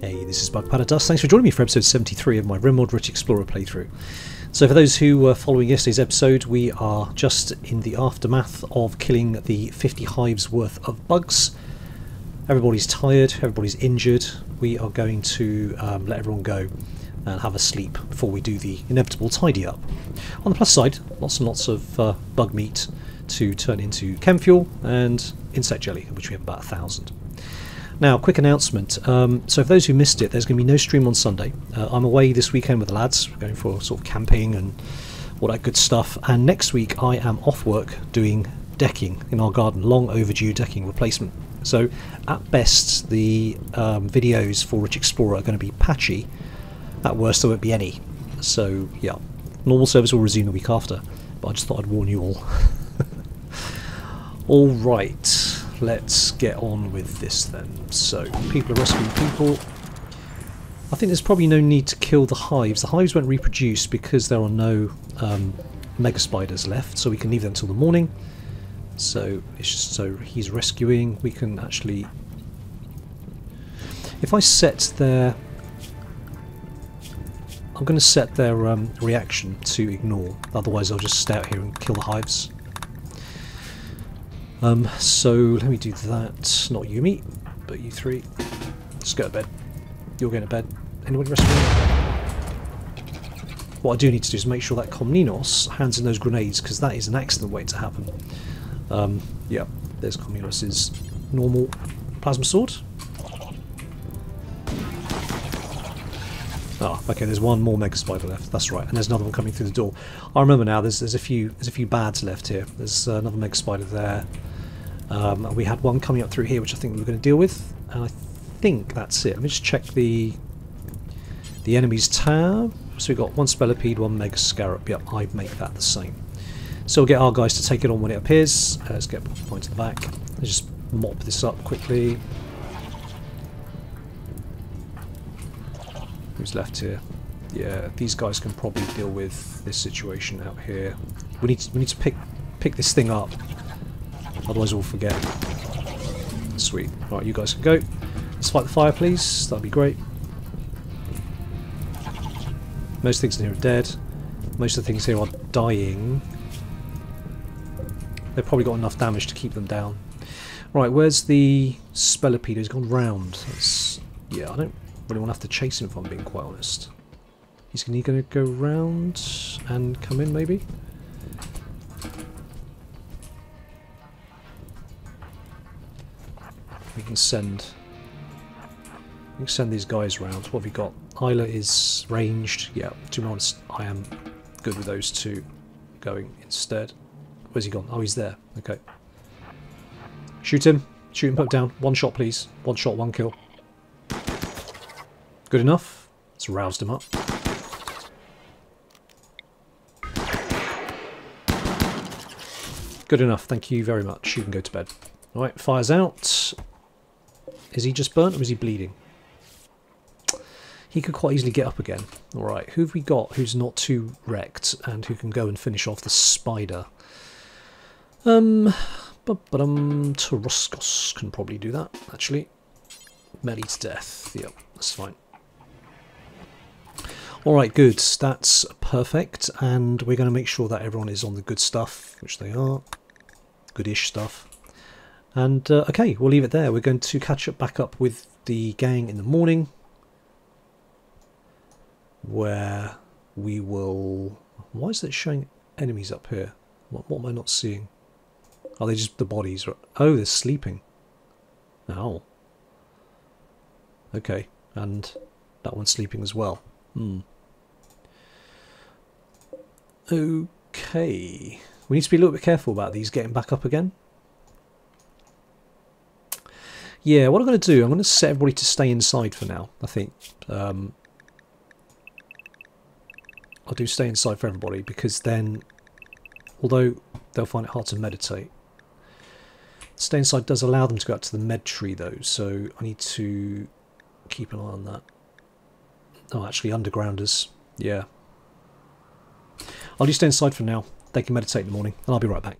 Hey, this is Bug Dust. Thanks for joining me for episode 73 of my RimWorld Rich Explorer playthrough. So for those who were following yesterday's episode, we are just in the aftermath of killing the 50 hives worth of bugs. Everybody's tired, everybody's injured. We are going to um, let everyone go and have a sleep before we do the inevitable tidy up. On the plus side, lots and lots of uh, bug meat to turn into chem fuel and insect jelly, which we have about a thousand. Now, quick announcement. Um, so, for those who missed it, there's going to be no stream on Sunday. Uh, I'm away this weekend with the lads, going for sort of camping and all that good stuff. And next week, I am off work doing decking in our garden, long overdue decking replacement. So, at best, the um, videos for Rich Explorer are going to be patchy. At worst, there won't be any. So, yeah, normal service will resume the week after. But I just thought I'd warn you all. all right let's get on with this then. So, people are rescuing people. I think there's probably no need to kill the hives. The hives won't reproduce because there are no um, mega spiders left, so we can leave them until the morning. So, it's just so he's rescuing. We can actually... If I set their... I'm going to set their um, reaction to ignore, otherwise I'll just stay out here and kill the hives. Um, so let me do that. Not you, me, but you three. Just go to bed. You're going to bed. Anybody rest What I do need to do is make sure that Komninos hands in those grenades, because that is an excellent way to happen. Um, yeah, there's Komninos' normal plasma sword. Ah, oh, okay. There's one more mega spider left. That's right, and there's another one coming through the door. I remember now. There's there's a few there's a few bads left here. There's uh, another mega spider there. Um, we had one coming up through here, which I think we were going to deal with. And I think that's it. Let me just check the the enemies tab. So we've got one Spelopede, one Mega Scarab. Yep, I make that the same. So we'll get our guys to take it on when it appears. Uh, let's get point to the back. Let's just mop this up quickly. Who's left here? Yeah, these guys can probably deal with this situation out here. We need to, we need to pick pick this thing up Otherwise we'll forget. Sweet. Right, you guys can go. Let's fight the fire, please. That'd be great. Most things in here are dead. Most of the things here are dying. They've probably got enough damage to keep them down. Right, where's the Spelopede? He's gone round. That's, yeah, I don't really want to have to chase him if I'm being quite honest. He's going to go round and come in, maybe? We can send we can send these guys round. What have we got? Isla is ranged. Yeah, to be honest, I am good with those two going instead. Where's he gone? Oh, he's there. Okay. Shoot him. Shoot him, put down. One shot, please. One shot, one kill. Good enough. It's roused him up. Good enough. Thank you very much. You can go to bed. Alright, fire's out. Is he just burnt or is he bleeding? He could quite easily get up again. Alright, who have we got who's not too wrecked and who can go and finish off the spider? Um, but um, Taroskos can probably do that, actually. Melee to death. Yep, that's fine. Alright, good. That's perfect. And we're going to make sure that everyone is on the good stuff, which they are. Goodish stuff. And uh, okay, we'll leave it there. We're going to catch up back up with the gang in the morning, where we will. Why is it showing enemies up here? What, what am I not seeing? Are they just the bodies? Oh, they're sleeping. Oh. Okay, and that one's sleeping as well. Hmm. Okay. We need to be a little bit careful about these getting back up again. Yeah, what I'm going to do, I'm going to set everybody to stay inside for now, I think. Um, I'll do stay inside for everybody because then, although they'll find it hard to meditate, stay inside does allow them to go up to the med tree though, so I need to keep an eye on that. Oh, actually, undergrounders. Yeah. I'll just stay inside for now. They can meditate in the morning, and I'll be right back.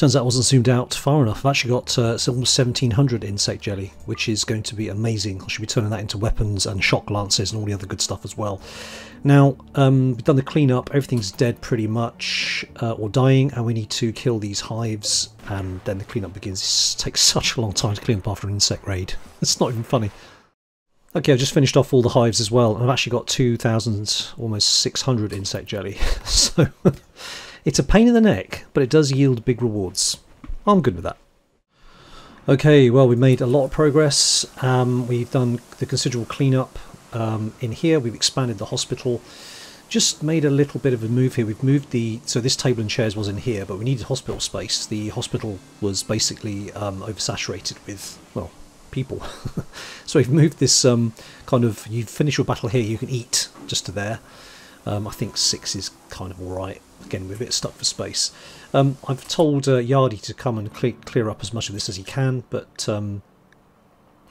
Turns out I wasn't zoomed out far enough. I've actually got uh, almost 1700 insect jelly, which is going to be amazing. I should be turning that into weapons and shock lances and all the other good stuff as well. Now, um, we've done the cleanup, everything's dead pretty much, uh, or dying, and we need to kill these hives, and then the cleanup begins. It takes such a long time to clean up after an insect raid. It's not even funny. Okay, I've just finished off all the hives as well, and I've actually got 2,000, almost 600 insect jelly. so, it's a pain in the neck, but it does yield big rewards. I'm good with that. Okay, well, we've made a lot of progress. Um, we've done the considerable cleanup um, in here we've expanded the hospital just made a little bit of a move here we've moved the so this table and chairs was in here but we needed hospital space the hospital was basically um, oversaturated with well people so we've moved this um, kind of you finish your battle here you can eat just to there um, I think six is kind of alright again we're a bit stuck for space um, I've told uh, Yardi to come and clear, clear up as much of this as he can but um,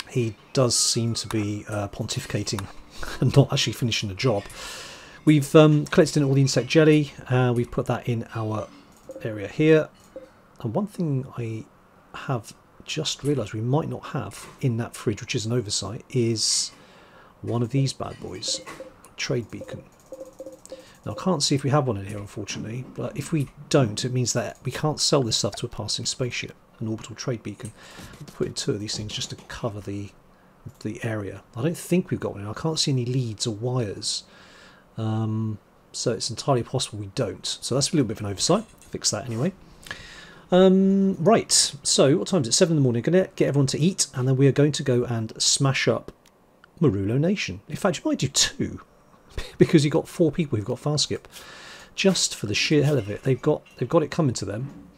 he does seem to be uh, pontificating and not actually finishing the job. We've um, collected in all the insect jelly, uh, we've put that in our area here. And one thing I have just realised we might not have in that fridge, which is an oversight, is one of these bad boys, trade beacon. Now I can't see if we have one in here unfortunately, but if we don't it means that we can't sell this stuff to a passing spaceship an orbital trade beacon. put in two of these things just to cover the the area. I don't think we've got one. I can't see any leads or wires. Um, so it's entirely possible we don't. So that's a little bit of an oversight. Fix that anyway. Um, right, so what time is it? 7 in the morning. Going to get everyone to eat, and then we are going to go and smash up Marulo Nation. In fact, you might do two, because you've got four people who've got farskip. Just for the sheer hell of it, they've got they've got it coming to them.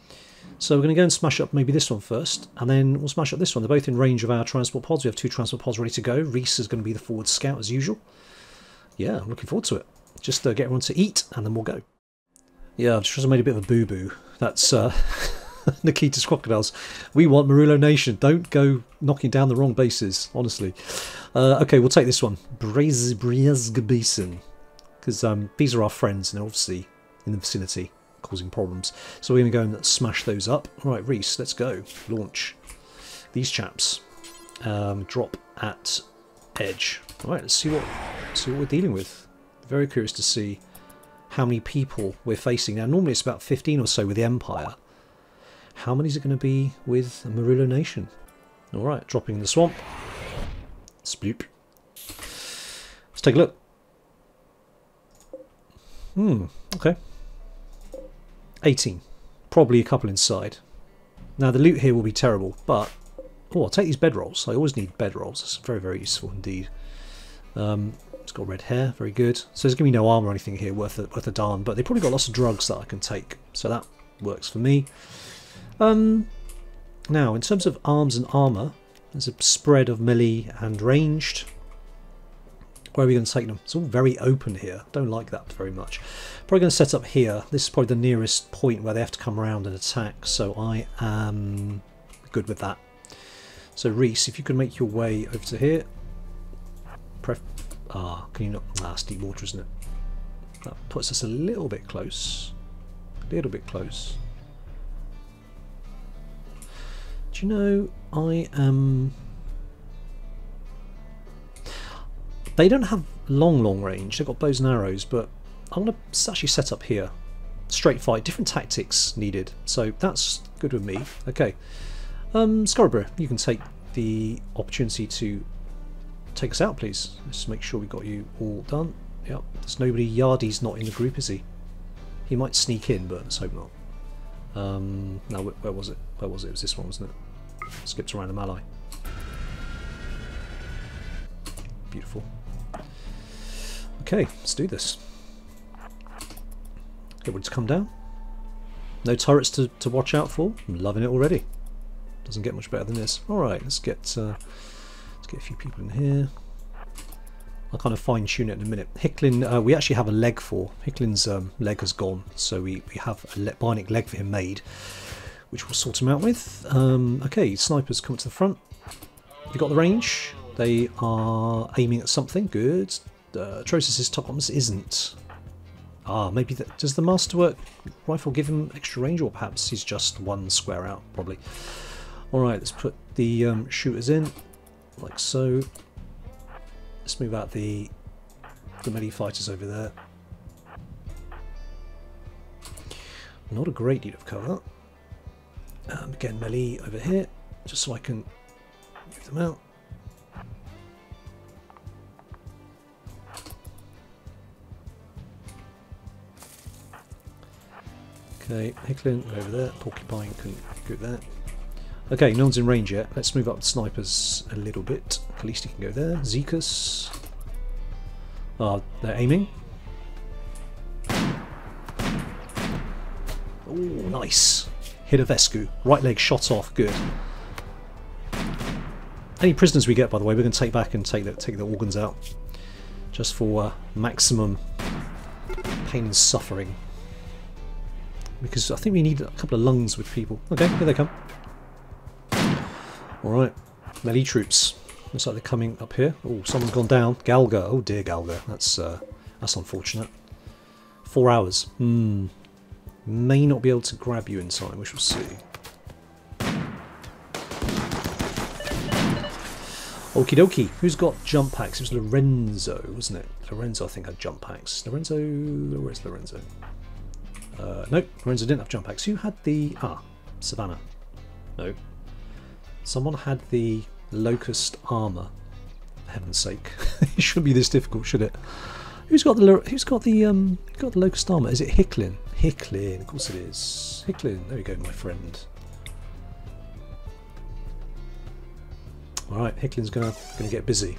So we're going to go and smash up maybe this one first, and then we'll smash up this one. They're both in range of our transport pods. We have two transport pods ready to go. Reese is going to be the forward scout as usual. Yeah, I'm looking forward to it. Just uh, get everyone to eat, and then we'll go. Yeah, I've just made a bit of a boo-boo. That's uh, Nikita's Crocodiles. We want Marulo Nation. Don't go knocking down the wrong bases, honestly. Uh, okay, we'll take this one. Briezg Basin. Because um, these are our friends, and obviously in the vicinity causing problems. So we're going to go and smash those up. Right, Reese, let's go. Launch. These chaps um, drop at edge. All right, let's see what see what we're dealing with. Very curious to see how many people we're facing. Now, normally it's about 15 or so with the Empire. How many is it going to be with Marulo Nation? All right, dropping in the swamp. Sploop. Let's take a look. Hmm, okay. 18. Probably a couple inside. Now the loot here will be terrible, but... Oh, I'll take these bedrolls. I always need bedrolls. It's very, very useful indeed. Um, it's got red hair, very good. So there's going to be no armour or anything here worth a, worth a darn, but they've probably got lots of drugs that I can take, so that works for me. Um, now, in terms of arms and armour, there's a spread of melee and ranged. Where are we going to take them? It's all very open here. Don't like that very much. Probably going to set up here. This is probably the nearest point where they have to come around and attack. So I am good with that. So Reese, if you can make your way over to here. Pref ah, can you not? Ah, it's deep water, isn't it? That puts us a little bit close. A little bit close. You know, I am... They don't have long, long range. They've got bows and arrows, but I'm to actually set up here. Straight fight, different tactics needed. So that's good with me. Okay. Um, Scarborough, you can take the opportunity to take us out, please. Let's make sure we got you all done. Yep, there's nobody. Yardy's not in the group, is he? He might sneak in, but let's hope not. Um, now, where was it? Where was it? It was this one, wasn't it? Skipped around the Malai. Beautiful. Okay, let's do this. Get ready to come down. No turrets to, to watch out for. I'm loving it already. Doesn't get much better than this. Alright, let's get uh, let's get a few people in here. I'll kind of fine tune it in a minute. Hicklin, uh, we actually have a leg for. Hicklin's um, leg has gone, so we, we have a le bionic leg for him made, which we'll sort him out with. Um, okay, snipers come to the front. You got the range. They are aiming at something. Good. Uh, Trosis' top isn't. Ah, maybe that does the masterwork rifle give him extra range, or perhaps he's just one square out, probably. All right, let's put the um, shooters in, like so. Let's move out the the melee fighters over there. Not a great deal of cover. Um, again, melee over here, just so I can move them out. Okay, Hicklin over there. Porcupine can go there. Okay, no one's in range yet. Let's move up the snipers a little bit. Kalisti can go there. Zekas. Ah, they're aiming. Oh, nice. A Right leg shot off. Good. Any prisoners we get, by the way, we're going to take back and take the, take the organs out. Just for uh, maximum pain and suffering because I think we need a couple of lungs with people. Okay, here they come. Alright, melee troops. Looks like they're coming up here. Oh, someone's gone down. Galga. Oh dear, Galga. That's uh, that's unfortunate. Four hours. Hmm. May not be able to grab you in time. We shall see. Okie dokie. Who's got jump packs? It was Lorenzo, wasn't it? Lorenzo, I think, had jump packs. Lorenzo... Where's Lorenzo? Uh, no, Lorenzo didn't have jump packs. Who had the... Ah, Savannah. No. Someone had the Locust armor. For heaven's sake. it shouldn't be this difficult, should it? Who's got the who's got the um got the locust armor? Is it Hicklin? Hicklin, of course it is. Hicklin, there you go, my friend. Alright, Hicklin's gonna gonna get busy.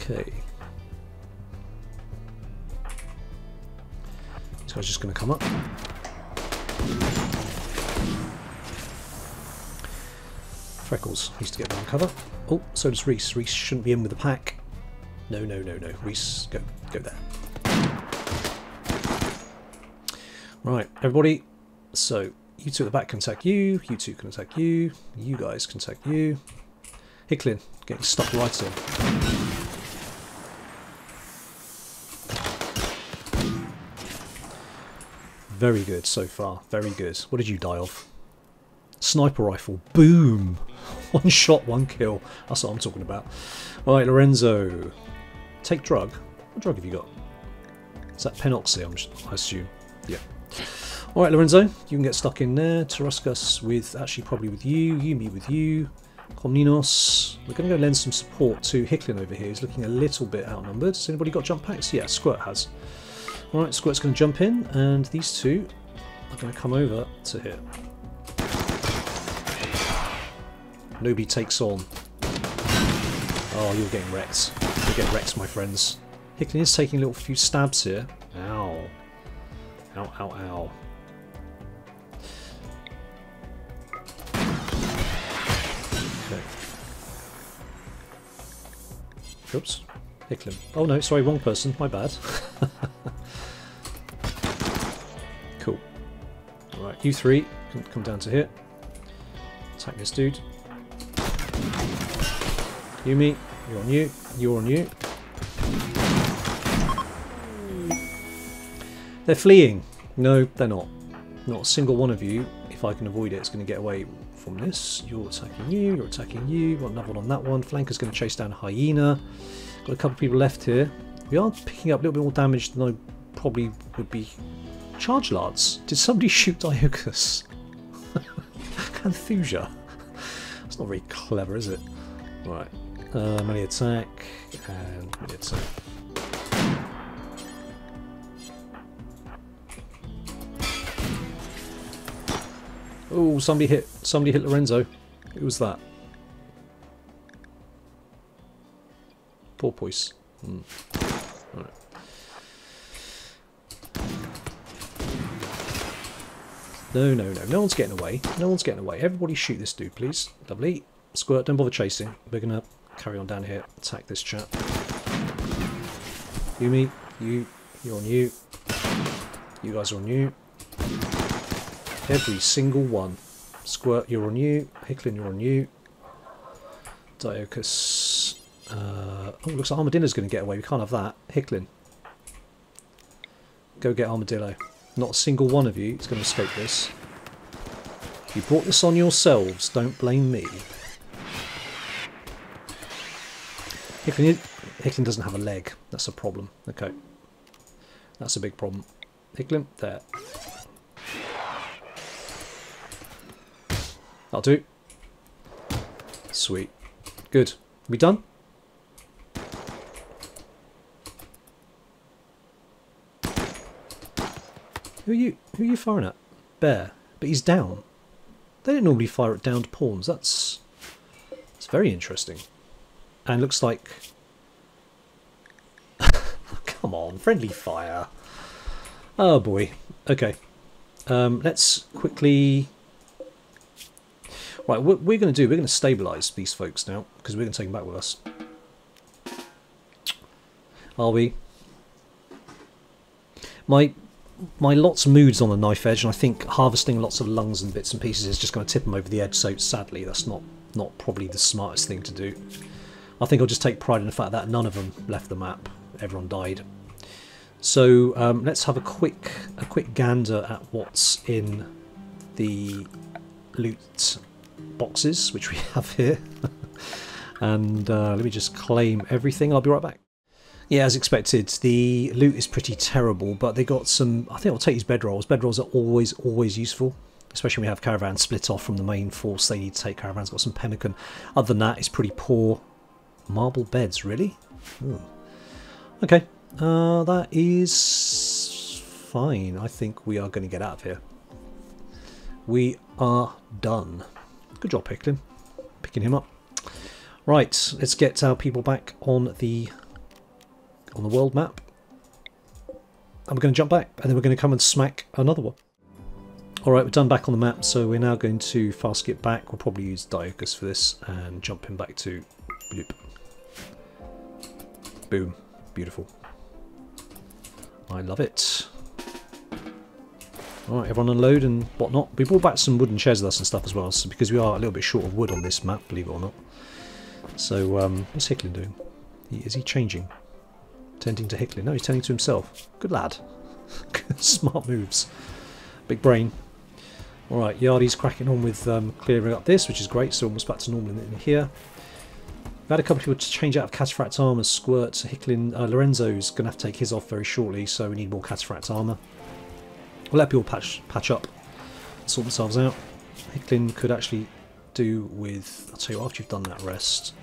Okay. This guy's just going to come up. Freckles needs to get down cover. Oh, so does Reese. Reese shouldn't be in with the pack. No, no, no, no. Reese, go, go there. Right, everybody. So, you two at the back can attack you, you two can attack you, you guys can attack you. Hicklin, getting stuck right in. Very good so far. Very good. What did you die of? Sniper rifle. Boom! One shot, one kill. That's what I'm talking about. Alright, Lorenzo. Take drug. What drug have you got? Is that penoxy, I assume? Yeah. Alright, Lorenzo. You can get stuck in there. Taruscus with, actually probably with you. Yumi with you. Komninos. We're going to go lend some support to Hicklin over here. He's looking a little bit outnumbered. Has anybody got jump packs? Yeah, Squirt has. Alright, Squirt's going to jump in, and these two are going to come over to here. Nobody takes on. Oh, you're getting wrecked. You're getting wrecked, my friends. Hicklin is taking a little few stabs here. Ow. Ow, ow, ow. Okay. Oops. Hicklin. Oh no, sorry, wrong person. My bad. Cool. Alright, you three can come down to here. Attack this dude. Yumi, you're on you. You're on you. They're fleeing. No, they're not. Not a single one of you, if I can avoid it, is going to get away from this. You're attacking you, you're attacking you. Got another one on that one. Flanker's going to chase down a Hyena. Got a couple of people left here. We are picking up a little bit more damage than I probably would be Charge Lance. Did somebody shoot Diocus? Canthusia. That's not very clever, is it? Right. Uh, melee attack and melee attack. Oh, somebody hit somebody hit Lorenzo. Who was that? Porpoise. Hmm. No, no, no. No one's getting away. No one's getting away. Everybody shoot this dude, please. Lovely. Squirt, don't bother chasing. We're going to carry on down here. Attack this chap. Yumi, you, you're on you. You guys are you. Every single one. Squirt, you're on you. Hicklin, you're on you. Diocus. Uh, oh, looks like Armadillo's going to get away. We can't have that. Hicklin. Go get Armadillo. Not a single one of you is going to escape this. You brought this on yourselves. Don't blame me. Hicklin, Hicklin doesn't have a leg. That's a problem. Okay. That's a big problem. Hicklin, there. That'll do. Sweet. Good. We done? Who are you? Who are you firing at? Bear. But he's down. They don't normally fire at downed pawns. That's that's very interesting. And looks like. Come on, friendly fire. Oh boy. Okay. Um, let's quickly Right, what we're going to do, we're going to stabilise these folks now, because we're going to take them back with us. Are we? My my lots moods on the knife edge, and I think harvesting lots of lungs and bits and pieces is just going to tip them over the edge, so sadly that's not, not probably the smartest thing to do. I think I'll just take pride in the fact that none of them left the map. Everyone died. So um, let's have a quick a quick gander at what's in the loot boxes, which we have here. and uh, let me just claim everything. I'll be right back. Yeah, as expected, the loot is pretty terrible, but they got some... I think I'll take these bedrolls. Bedrolls are always, always useful, especially when we have caravans split off from the main force. They need to take caravans. Got some pemmican. Other than that, it's pretty poor. Marble beds, really? Ooh. Okay, uh, that is fine. I think we are going to get out of here. We are done. Good job, Hicklin. Picking him up. Right, let's get our people back on the on the world map. And we're going to jump back, and then we're going to come and smack another one. Alright, we're done back on the map, so we're now going to farskip back. We'll probably use Diocus for this, and jump him back to bloop. Boom. Beautiful. I love it. Alright, everyone unload and whatnot. We brought back some wooden chairs with us and stuff as well, so because we are a little bit short of wood on this map, believe it or not. So, um, what's Hicklin doing? He, is he changing? Tending to Hicklin? No, he's tending to himself. Good lad. Smart moves. Big brain. Alright, Yardy's cracking on with um, clearing up this, which is great, so almost back to normal in here. We've had a couple of people to change out of Cataphract armour, Squirt, Hicklin, uh, Lorenzo's going to have to take his off very shortly, so we need more Cataphract armour. We'll let people patch, patch up, sort themselves out. Hicklin could actually do with, I'll tell you after you've done that rest.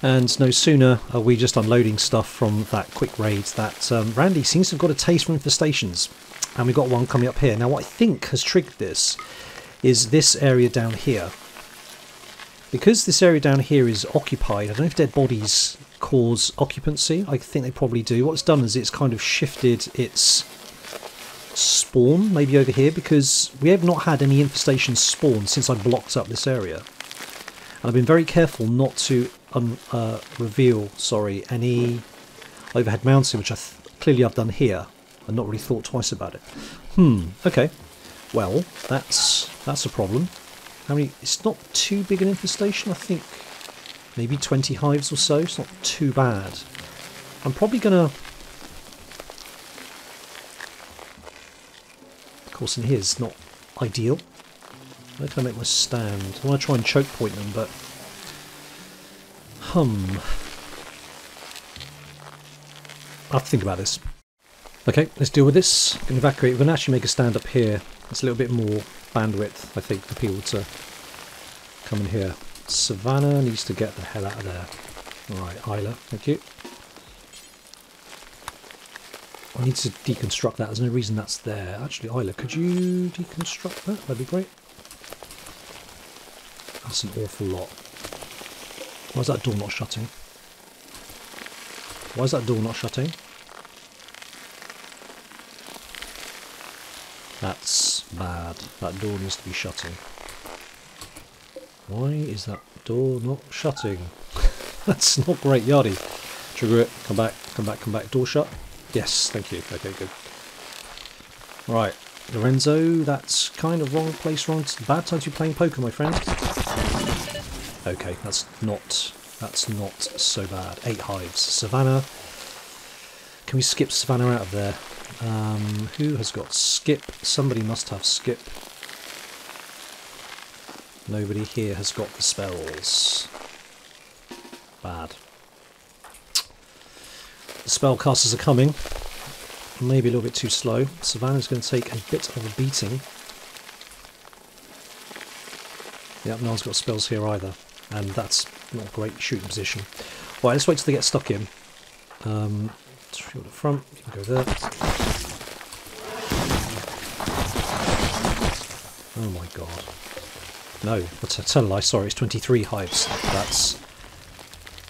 And no sooner are we just unloading stuff from that quick raid that um, Randy seems to have got a taste for infestations. And we've got one coming up here. Now what I think has triggered this is this area down here. Because this area down here is occupied, I don't know if dead bodies cause occupancy. I think they probably do. What it's done is it's kind of shifted its spawn maybe over here because we have not had any infestation spawn since I blocked up this area. And I've been very careful not to um, uh, reveal, sorry, any overhead mountain, which I clearly I've done here. I've not really thought twice about it. Hmm, okay. Well, that's that's a problem. How many? It's not too big an infestation, I think maybe 20 hives or so. It's not too bad. I'm probably going to... Of course, in here it's not ideal. Where can I make my stand? I want to try and choke point them, but... Hum. I have to think about this. Okay, let's deal with this. Can evacuate. We're going to actually make a stand up here. That's a little bit more bandwidth, I think, for people to come in here. Savannah needs to get the hell out of there. Alright, Isla, thank you. I need to deconstruct that. There's no reason that's there. Actually, Isla, could you deconstruct that? That'd be great. That's an awful lot. Why is that door not shutting? Why is that door not shutting? That's bad. That door needs to be shutting. Why is that door not shutting? That's not great, Yardy. Trigger it, come back, come back, come back. Door shut? Yes, thank you. Okay, good. Right, Lorenzo, that's kind of wrong place, wrong bad time to be playing poker, my friend. Okay, that's not that's not so bad. Eight hives. Savannah. Can we skip Savannah out of there? Um, who has got skip? Somebody must have skip. Nobody here has got the spells. Bad. The spellcasters are coming. Maybe a little bit too slow. Savannah's going to take a bit of a beating. Yep, no one's got spells here either. And that's not a great shooting position. Right, let's wait till they get stuck in. Um, front, you can go there. Oh my god. No, that's a tell a lie, sorry, it's 23 hives. That's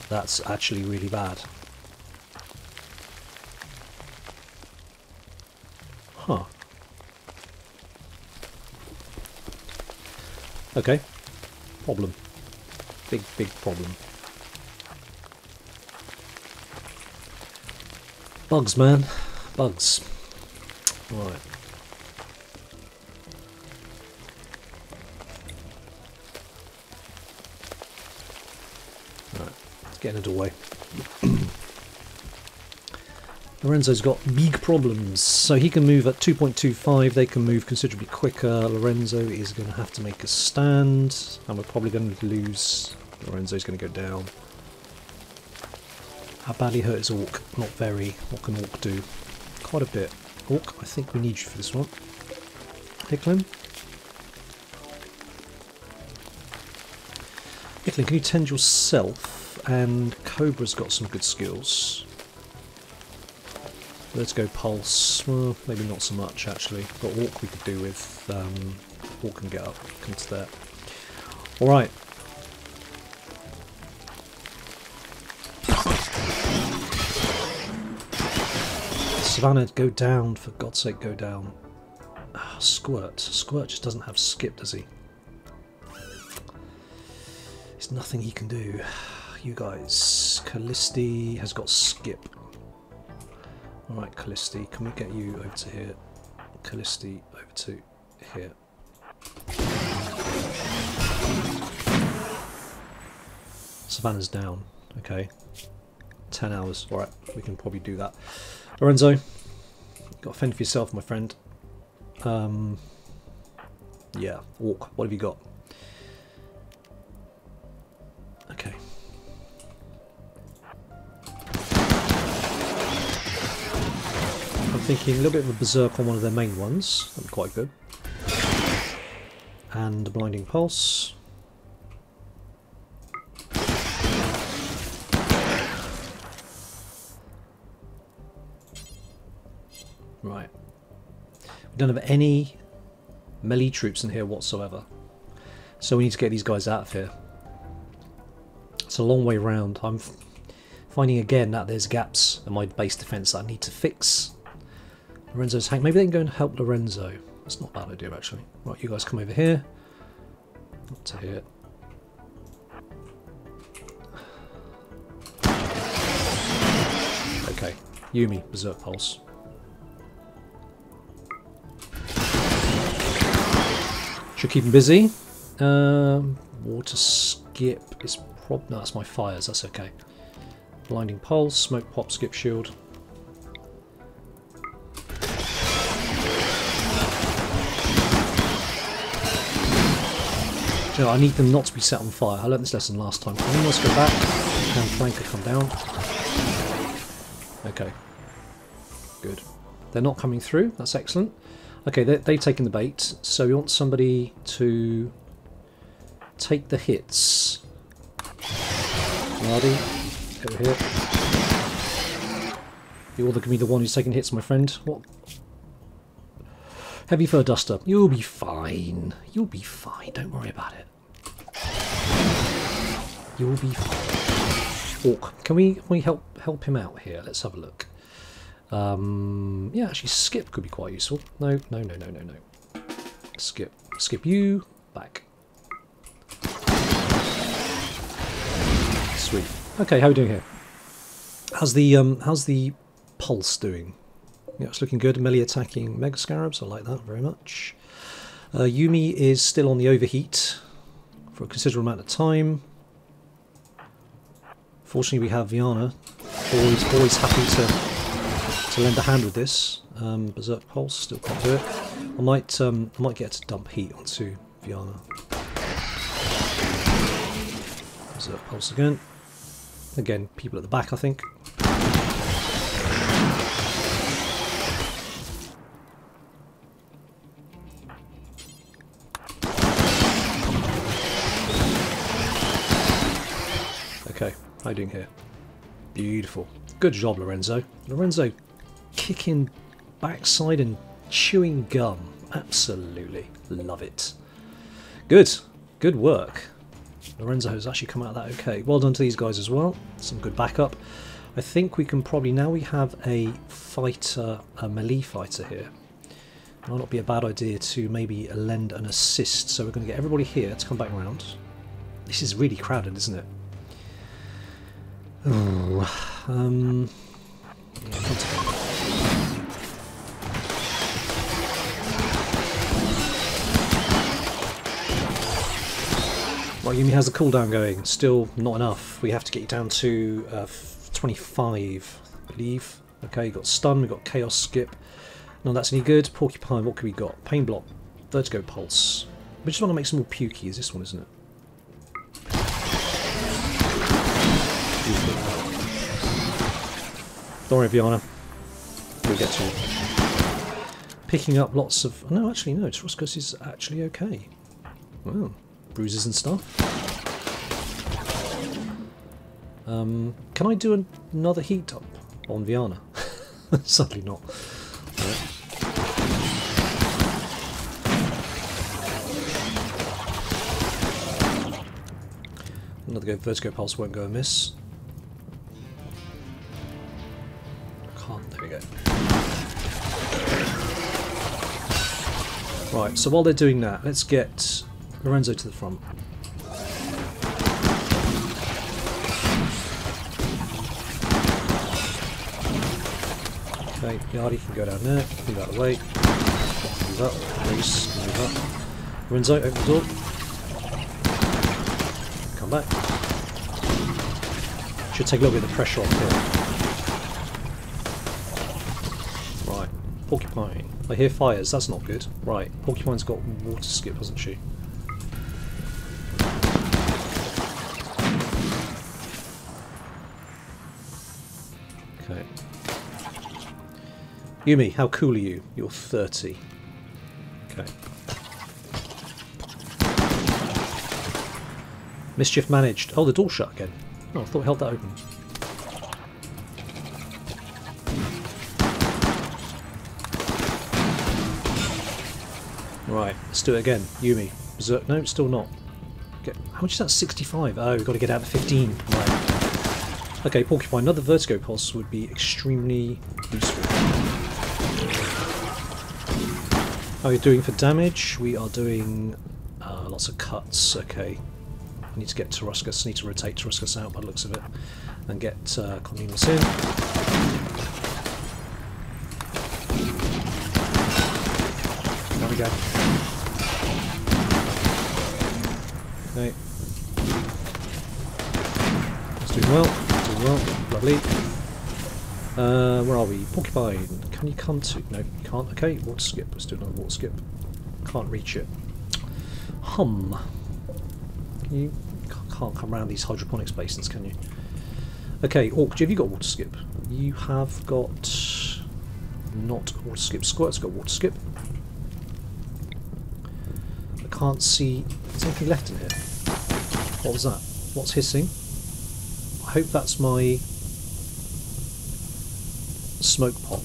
that's actually really bad. Huh. Okay. Problem. Big, big problem. Bugs, man. Bugs. Right. Right, let's get into the way. Lorenzo's got big problems, so he can move at 2.25, they can move considerably quicker. Lorenzo is going to have to make a stand, and we're probably going to lose. Lorenzo's going to go down. How badly hurt is Orc? Not very. What can Orc do? Quite a bit. Orc, I think we need you for this one. Hicklin? Hicklin, can you tend yourself? And Cobra's got some good skills. Let's go Pulse. Well, maybe not so much actually. Got Walk we could do with. Um, walk and get up. Come to that. Alright. Savannah, go down. For God's sake, go down. Ah, Squirt. Squirt just doesn't have skip, does he? There's nothing he can do. You guys. Callisti has got skip. Alright, Callisti, can we get you over to here? Callisti over to here. Savannah's down. Okay. 10 hours. Alright, we can probably do that. Lorenzo, got to fend for yourself, my friend. Um, yeah, walk. What have you got? Thinking a little bit of a berserk on one of their main ones. That'd be quite good. And blinding pulse. Right. We don't have any melee troops in here whatsoever. So we need to get these guys out of here. It's a long way round. I'm finding again that there's gaps in my base defense that I need to fix. Lorenzo's hang. Maybe they can go and help Lorenzo. That's not a bad idea actually. Right, you guys come over here. Up to here. Okay, Yumi, Berserk Pulse. Should keep him busy. Um, water skip is prob. No, that's my fires. That's okay. Blinding pulse, smoke pop, skip shield. I need them not to be set on fire. I learned this lesson last time. Can let's go back. Can flanker come down? Okay. Good. They're not coming through. That's excellent. Okay, they, they've taken the bait, so we want somebody to take the hits. Marty, over here. You're the, be the one who's taking hits, my friend. What? Heavy fur duster. You'll be fine. You'll be fine. Don't worry about it. You'll be fine. Orc. Can we can we help help him out here? Let's have a look. Um, yeah, actually, skip could be quite useful. No, no, no, no, no, no. Skip, skip you back. Sweet. Okay, how are we doing here? How's the um, how's the pulse doing? Yeah, it's looking good. Melee attacking Mega Scarabs. I like that very much. Uh, Yumi is still on the overheat for a considerable amount of time. Fortunately, we have Viana. Always, always happy to to lend a hand with this. Um, Berserk Pulse still can't do it. I might, um, I might get to dump heat onto Viana. Berserk Pulse again. Again, people at the back, I think. Here? Beautiful. Good job, Lorenzo. Lorenzo kicking backside and chewing gum. Absolutely love it. Good. Good work. Lorenzo has actually come out of that okay. Well done to these guys as well. Some good backup. I think we can probably, now we have a fighter, a melee fighter here. Might not be a bad idea to maybe lend an assist. So we're going to get everybody here to come back around. This is really crowded, isn't it? Ooh, um, Well, Yumi has a cooldown going. Still not enough. We have to get you down to uh, 25, I believe. Okay, got stun, we got chaos skip. None that's any good. Porcupine, what can we got? Pain block, vertigo pulse. We just want to make some more pukey. Is this one, isn't it? Don't worry, Viana. We'll get to you. Picking up lots of... No, actually, no. Truscus is actually okay. Well, bruises and stuff. Um, can I do an another heat dump on Viana? Sadly not. Right. Another go vertigo pulse won't go amiss. Right, so while they're doing that, let's get Lorenzo to the front. Okay, Yardi can go down there, move out of the way. Move up, Reese, move up. Lorenzo, open the door. Come back. Should take a little bit of the pressure off here. Right, Porcupine. I hear fires, that's not good. Right, Porcupine's got water skip, hasn't she? Okay. Yumi, how cool are you? You're 30. Okay. Mischief managed. Oh, the door shut again. Oh, I thought we held that open. Let's do it again. Yumi. Berserk. No, still not. Get, how much is that? 65. Oh, we've got to get out to 15. Right. Okay, Porcupine. Another Vertigo Pulse would be extremely useful. How are we doing for damage? We are doing uh, lots of cuts. Okay. I need to get Taruscus, need to rotate Taruscus out by the looks of it, and get uh, in. There we go. Okay. It's doing well, It's doing well, lovely. Uh, where are we? Porcupine, can you come to... No, you can't. Okay, water skip, let's do another water skip. Can't reach it. Hum. You can't come around these hydroponics basins, can you? Okay, Orc, have you got water skip? You have got not water skip. Squirt's got water skip. I can't see. Is anything left in here? What was that? What's hissing? I hope that's my smoke pot.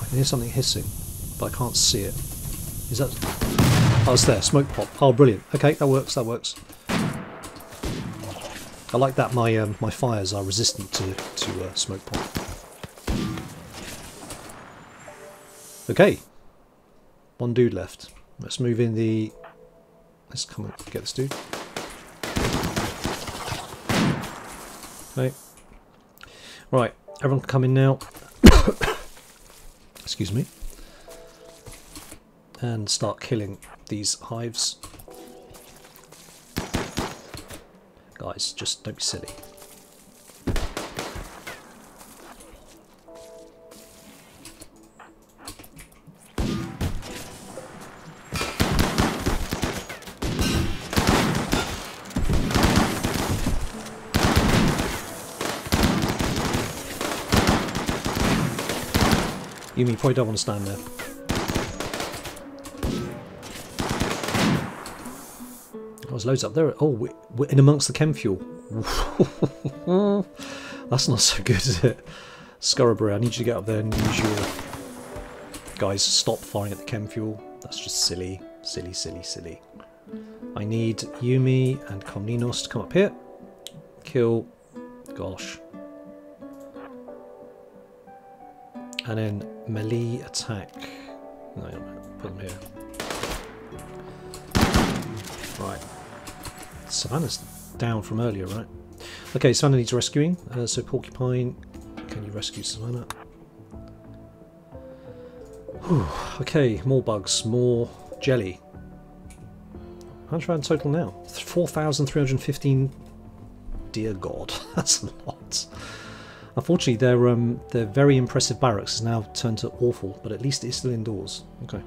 I can hear something hissing, but I can't see it. Is that Oh, it's there. Smoke pot. Oh, brilliant. Okay, that works. That works. I like that my um, my fires are resistant to to uh, smoke pot. Okay, one dude left. Let's move in the. Let's come and get this dude. Okay. Right, everyone come in now. excuse me, and start killing these hives. Guys, just don't be silly. Yumi, you probably don't want to stand there. Oh, there's loads up there. Oh, we're in amongst the chem fuel. That's not so good, is it? Scurrabray, I need you to get up there and use your... Guys, stop firing at the chem fuel. That's just silly. Silly, silly, silly. I need Yumi and Komninos to come up here. Kill. Gosh. And then melee attack. No, put here. Right. Savannah's down from earlier, right? Okay, Savannah needs rescuing. Uh, so Porcupine, can you rescue Savannah? Whew. Okay, more bugs, more jelly. How much in total now? 4,315. Dear God, that's a lot. Unfortunately, their um, their very impressive barracks has now turned to awful, but at least it's still indoors. Okay.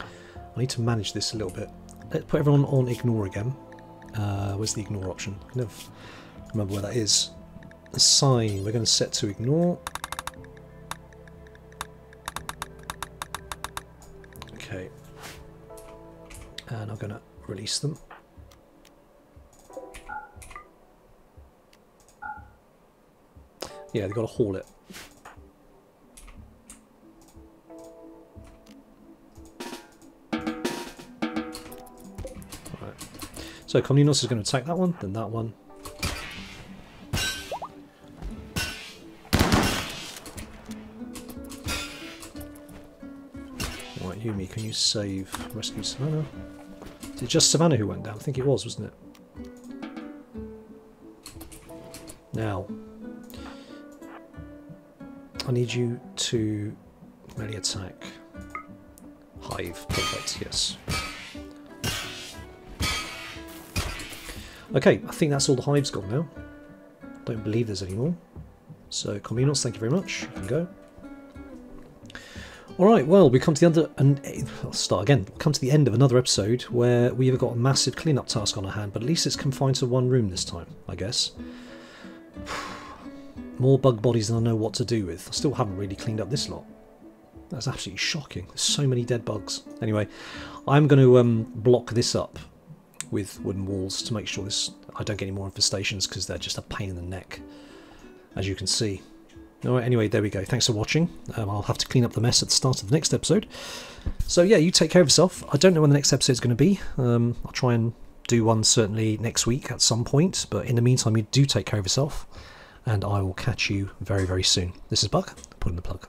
I need to manage this a little bit. Let's put everyone on ignore again. Uh, where's the ignore option? I never remember where that is. Assign, we're going to set to ignore. Okay. And I'm going to release them. Yeah, they've got to haul it. So Komninos is going to attack that one, then that one. Right, Yumi, can you save rescue Savannah? Is it just Savannah who went down? I think it was, wasn't it? Now, I need you to melee attack. Hive, perfect, yes. Okay, I think that's all the hives gone now. Don't believe there's any more. So, Komninos, thank you very much. You can go. Alright, well, we come to the end of, and I'll start again. We'll come to the end of another episode where we've got a massive cleanup task on our hand, but at least it's confined to one room this time, I guess. More bug bodies than I know what to do with. I still haven't really cleaned up this lot. That's absolutely shocking. There's so many dead bugs. Anyway, I'm going to um, block this up with wooden walls to make sure this I don't get any more infestations because they're just a pain in the neck, as you can see. Alright, anyway, there we go. Thanks for watching. Um, I'll have to clean up the mess at the start of the next episode. So yeah, you take care of yourself. I don't know when the next episode is going to be. Um, I'll try and do one certainly next week at some point, but in the meantime, you do take care of yourself and I will catch you very, very soon. This is Buck, putting the plug.